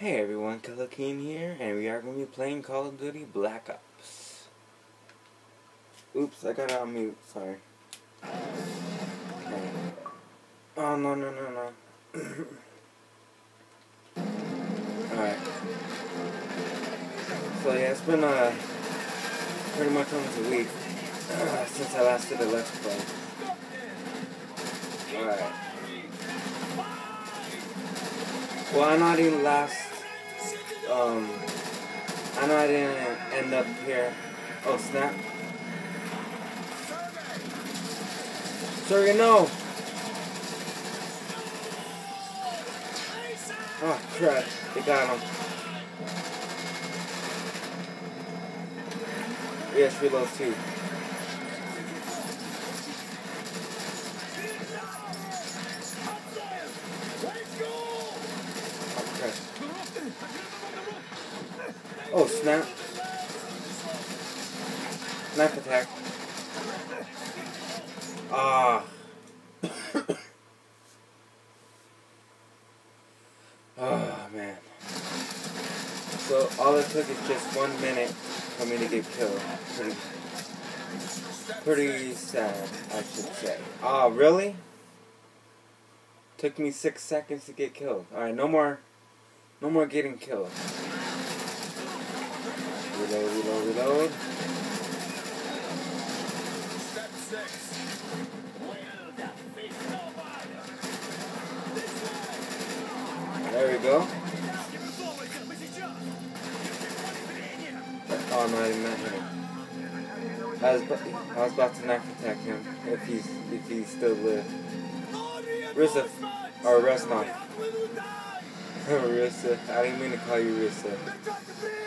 Hey everyone, Killer here, and we are going to be playing Call of Duty Black Ops. Oops, I got on mute, sorry. Okay. Oh, no, no, no, no. Alright. So yeah, it's been uh, pretty much almost a week uh, since I last did a Let's Play. Alright. Well, not even last um, I know I didn't end up here. Oh, snap. Sorry, no! Oh, crap. They got him. Yes, reload too. Snap. Knife attack. Ah. oh, man. So, all it took is just one minute for me to get killed. Pretty, pretty sad, I should say. Ah, really? Took me six seconds to get killed. Alright, no more, no more getting killed. Reload, reload, reload. There we go. Oh not hit him. I was, I was about to knife attack him if he's if he's still live. Rissa or Reznov. Rissa. I didn't mean to call you Rissa.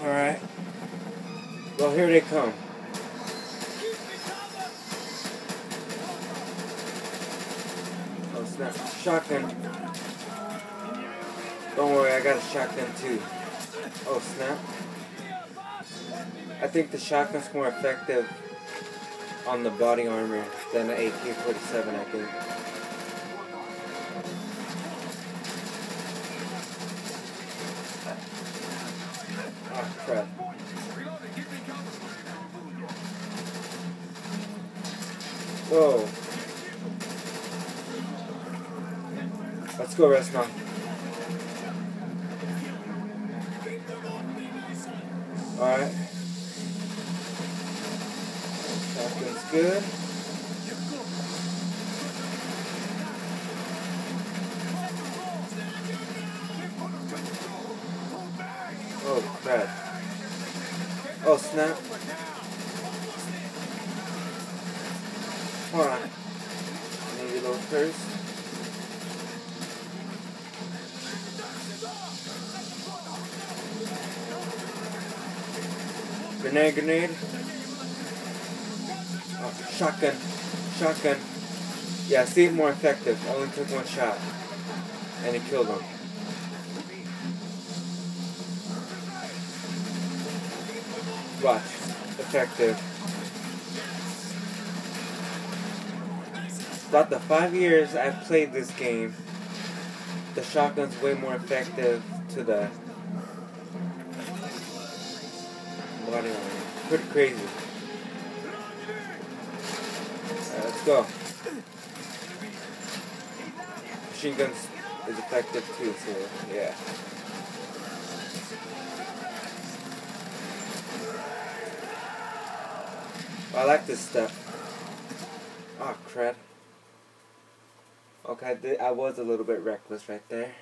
Alright. Well, here they come. Oh, snap. Shotgun. Don't worry, I got a shotgun too. Oh, snap. I think the shotgun's more effective on the body armor than the AK-47, I think. Crap. Whoa. Let's go, Resma. Alright. Shotgun's good. Hold on. Maybe those first. Grenade, grenade. Oh, shotgun. Shotgun. Yeah, see, more effective. Only took one shot. And it killed him. Watch. Effective. About the five years I've played this game, the shotgun's way more effective to the body. Pretty crazy. Right, let's go. Machine guns is effective too, so yeah. I like this stuff. Oh, crap. Okay, I was a little bit reckless right there.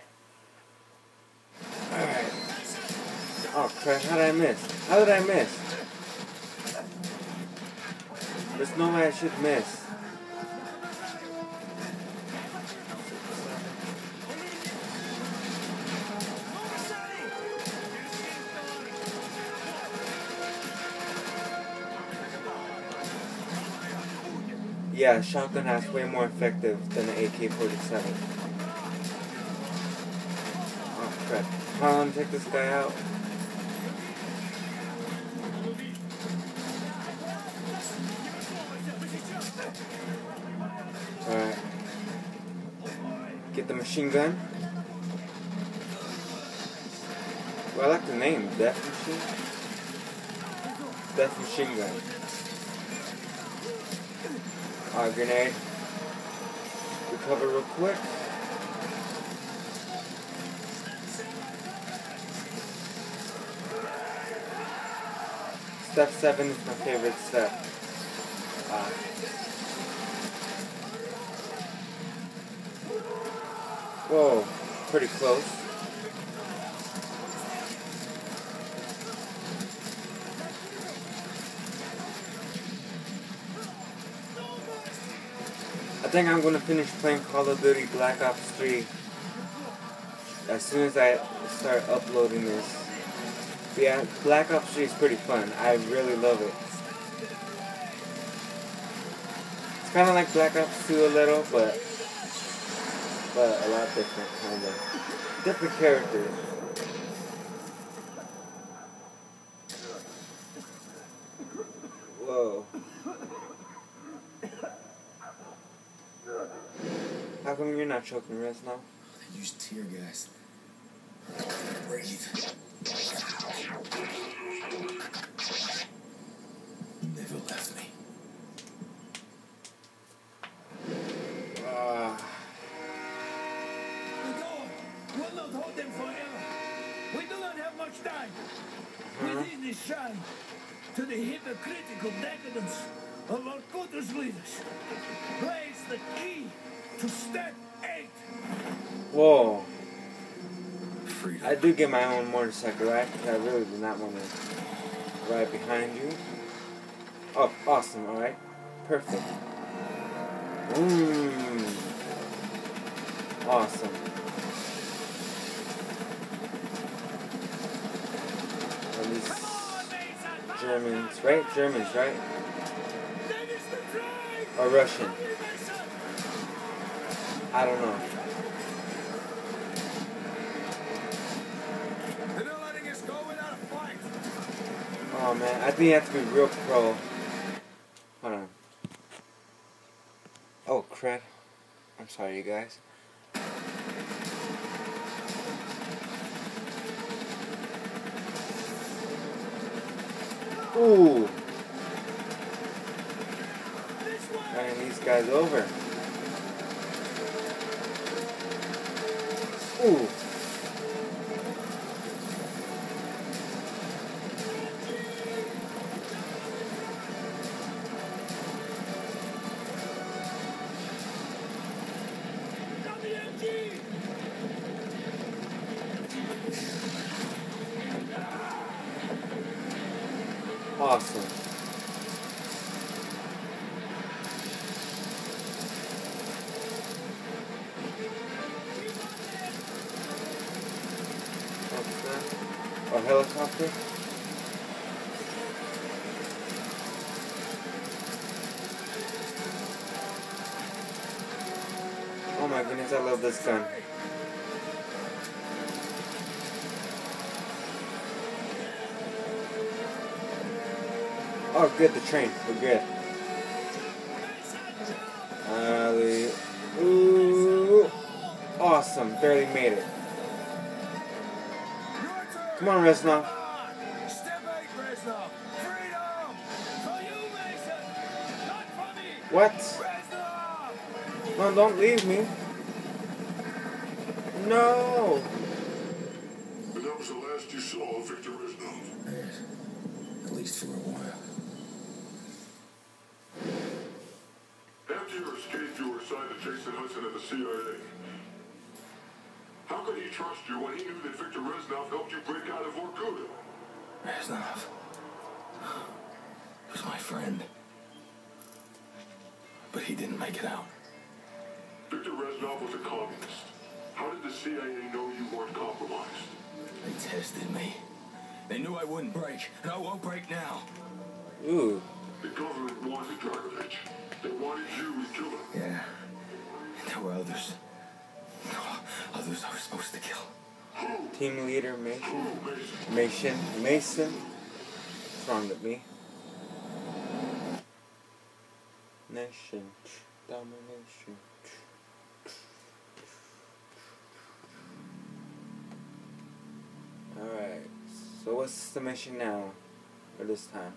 Alright. Oh, crap. How did I miss? How did I miss? There's no way I should miss. Yeah, shotgun has way more effective than the AK-47. Oh crap. Hold take this guy out. Alright. Get the machine gun. Well, I like the name, Death Machine. Death Machine Gun. Uh, grenade. Recover real quick. Step 7 is my favorite step. Uh, whoa, pretty close. Think I'm gonna finish playing Call of Duty Black Ops 3 as soon as I start uploading this. Yeah, Black Ops 3 is pretty fun. I really love it. It's kind of like Black Ops 2 a little, but but a lot different, kind of different characters. Whoa. How come you're not choking Reznov? They used tear gas. Breathe. Never left me. Ah. We're going. We'll not hold them forever. We do not have much time. Within is shine to the hypocritical decadence of our Kutus leaders. Place the key to step eight. Whoa. Freedom. I do get my own motorcycle, right? 'Cause I really do not want to ride behind you. Oh, awesome, alright. Perfect. Mmm. Awesome. At least Come on, Mason. Germans, right? Germans, right? That is the drive. Or Russian. I don't know. They're not letting us go without a fight. Oh man, I think you have to be real pro. Hold on. Oh crap. I'm sorry you guys. Ooh, running these guys over. Ooh. Awesome. A helicopter? Oh my goodness, I love this gun. Oh, good, the train. We're good. Ali. Ooh. Awesome. Barely made it. Come on, Reznov. Step eight, Reznov. Freedom. For you, Mason. Not for me. What? Reznov. No, don't leave me. No. And that was the last you saw of Victor Reznov. Yes. At least for a while. CIA. How could he trust you when he knew that Victor Reznov helped you break out of Vorkuta? Reznov. He was my friend. But he didn't make it out. Victor Reznov was a communist. How did the CIA know you weren't compromised? They tested me. They knew I wouldn't break, and I won't break now. Ooh. The government wanted Dragovich. They wanted you to kill him. Yeah. There were others. Others I was supposed to kill. Team leader Mason. Mason. Mason. What's wrong with me? Nation. Domination. Alright. So what's the mission now? Or this time?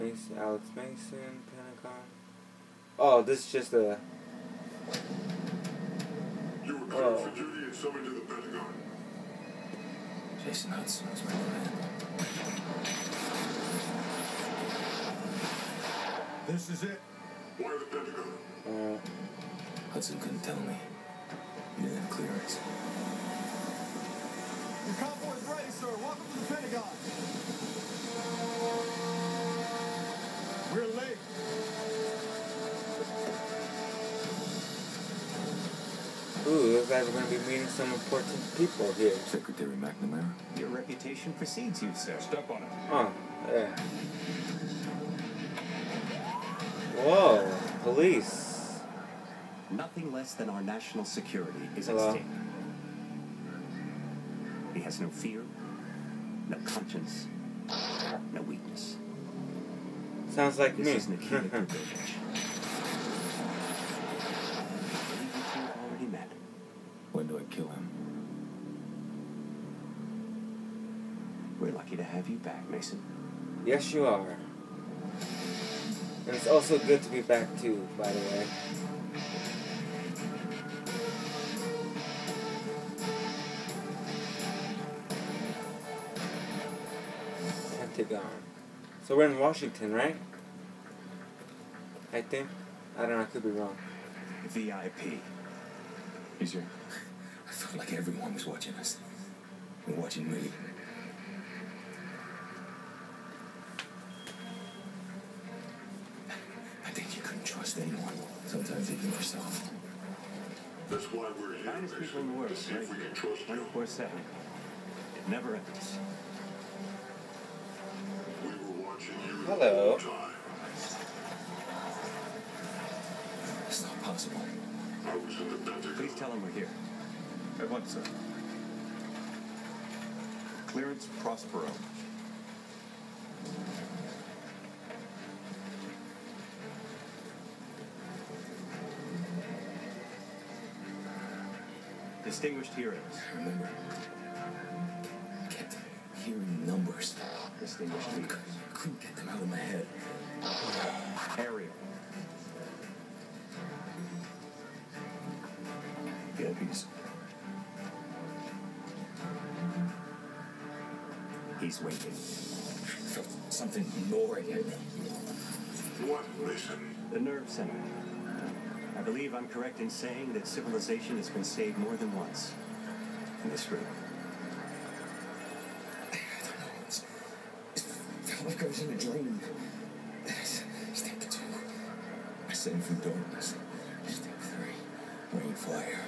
Mason, Alex Mason, Pentagon. Oh, this is just a. You were cleared Oh. for duty and summoned to the Pentagon. Jason Hudson was my man. This is it. Why the Pentagon? Uh, Hudson couldn't tell me. He didn't have clearance. Your convoy is ready, sir. Welcome to the Pentagon. Ooh, looks like we're gonna be meeting some important people here. Secretary McNamara? Your reputation precedes you, sir. Step on it. Oh, yeah. Whoa, police. Nothing less than our national security is at stake. He has no fear, no conscience, no weakness. Sounds like This me. is Nikita Kukovic. I believe you two already met. When do I kill him? We're lucky to have you back, Mason. yes, you are. And it's also good to be back too, by the way. Pentagon. So we're in Washington, right? I think. I don't know. I could be wrong. VIP. He's your. I felt like everyone was watching us. And watching me. I think you couldn't trust anyone. Sometimes even yourself. That's why we're here, Finest people in the world, right if we here. can trust 24 7. It never ends. We were watching you the Hello. whole time. It's not possible. I was in the Pentagon. Please tell him we're here. At once, sir. Clearance Prospero. Distinguished heroes. I remember. I kept hearing numbers. Distinguished I leaders. couldn't, couldn't get them out of my head. Ariel. VIPs. He's waiting. Felt something gnawing at me. What, Mason? The nerve center. I believe I'm correct in saying that civilization has been saved more than once. In this room. I don't know. It's, it felt like I was in a dream. Step two. Ascend from darkness. Step three. Rain fire.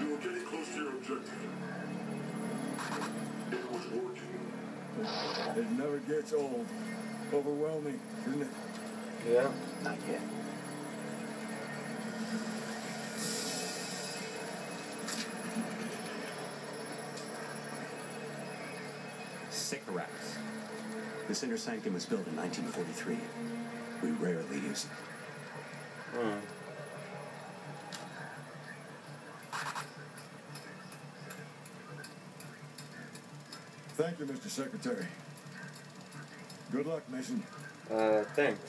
You were getting close to your objective. It was working. It never gets old. Overwhelming, isn't it? Yeah. Not yet. Sycorax. This inner sanctum was built in 1943. We rarely use it. Hmm. Thank you, Mr. Secretary. Good luck, Mason. Uh, thanks.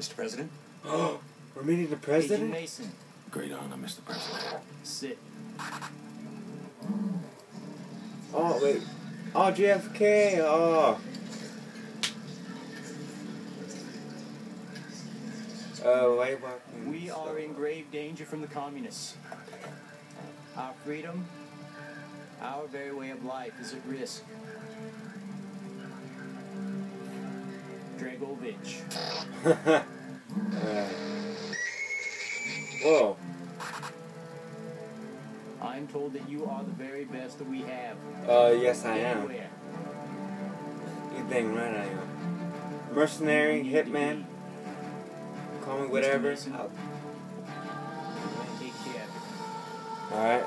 Mr. President? Oh, We're meeting the president? Agent president? Mason, Great honor, Mr. President. sit. Oh, wait. Oh, JFK. Oh. Walking. We are in grave danger from the communists. Our freedom, our very way of life is at risk. Dragovich. Uh, whoa. I'm told that you are the very best that we have. Uh, yes, I am. Anywhere. You dang right I am. Mercenary, hitman, call me whatever. I'll- I'm gonna take care of it. Alright.